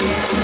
Yeah.